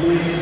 Luiz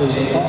Thank you.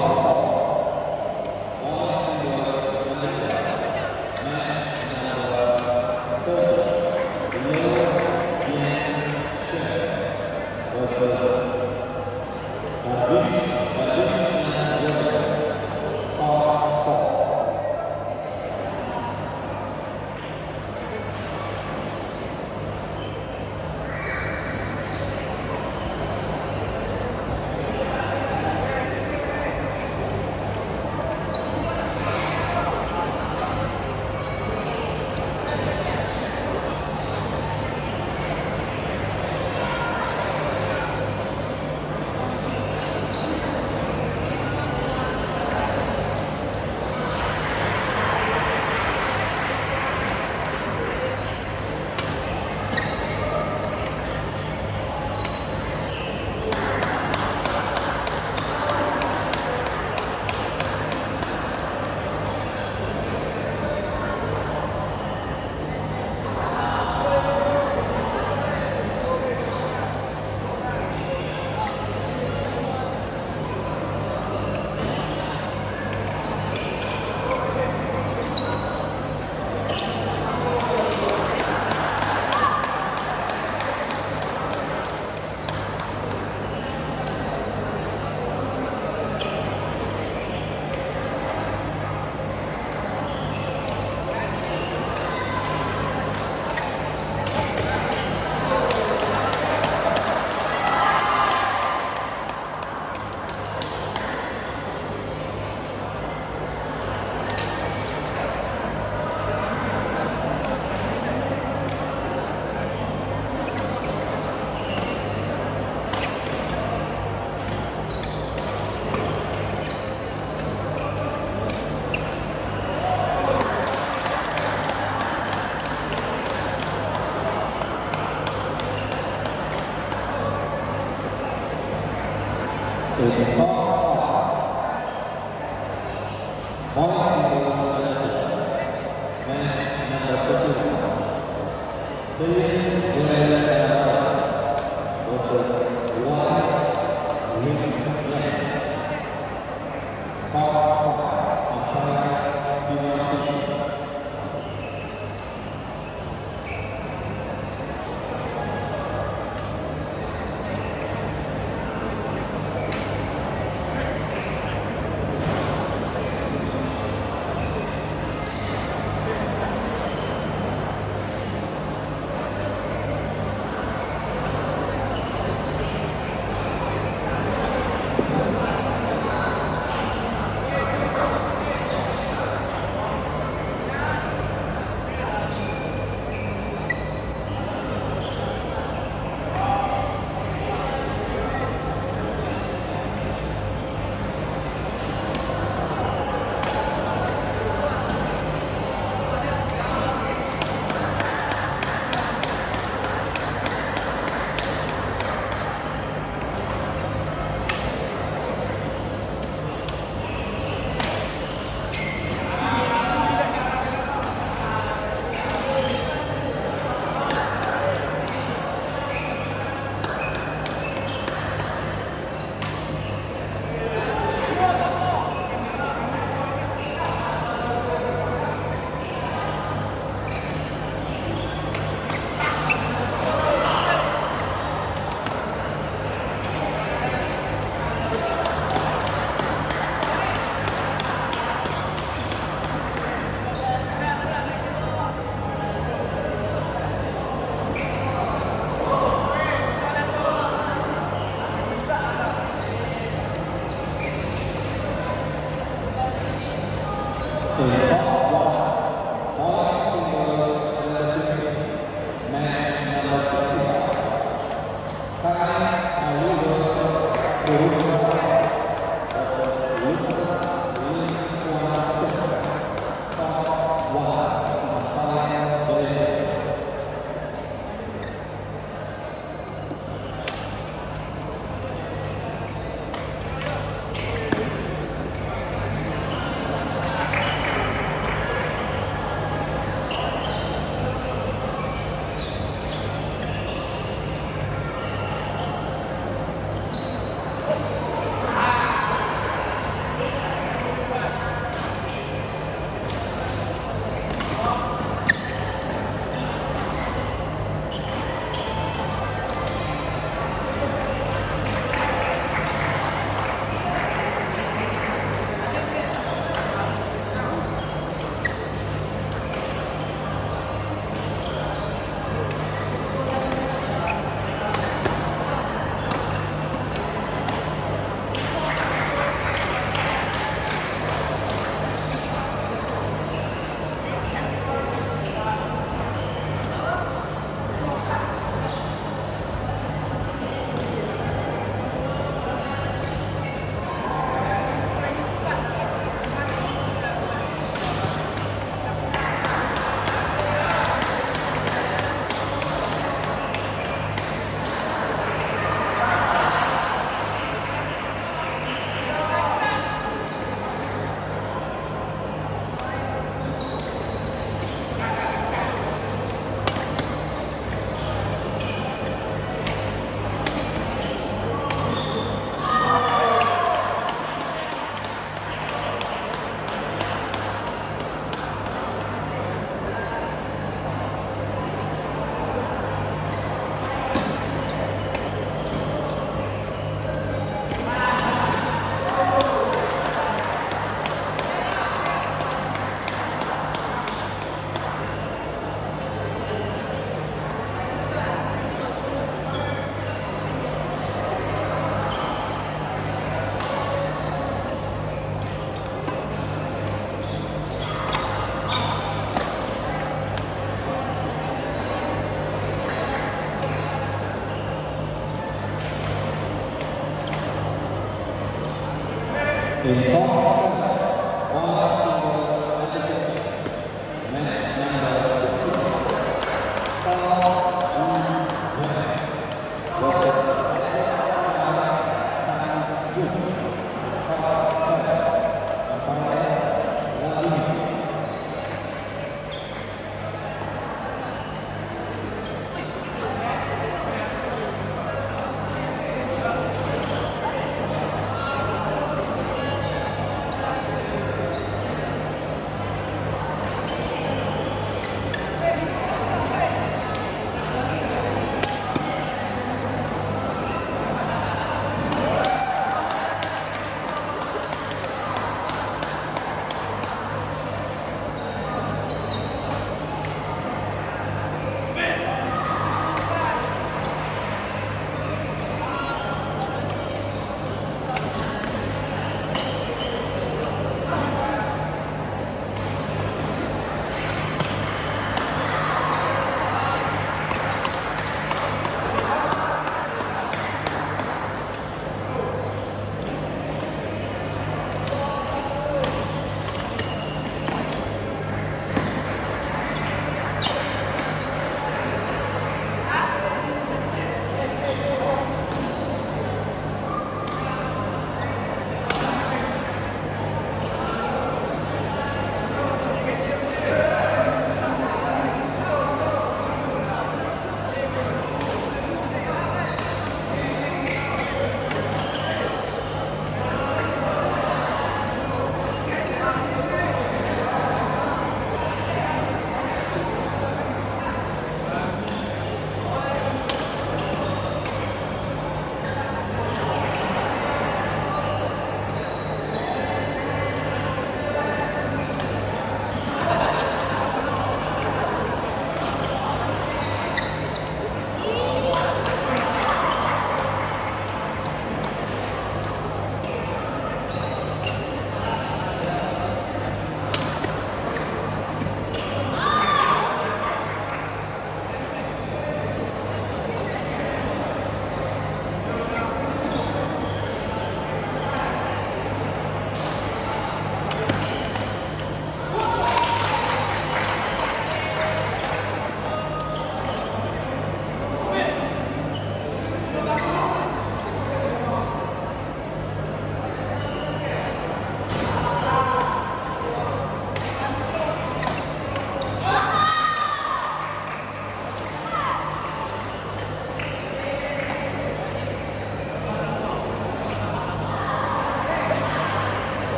Então,